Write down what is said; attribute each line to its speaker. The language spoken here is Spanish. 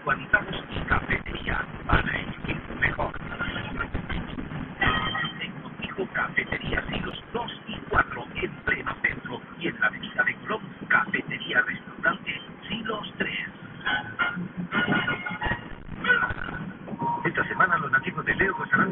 Speaker 1: actualizados y cafetería para elegir mejor. En Montijo Cafetería Silos 2 y 4 en pleno centro y en la avenida de Colón, Cafetería Restaurante Silos 3. Esta semana los nativos de Leo gozarán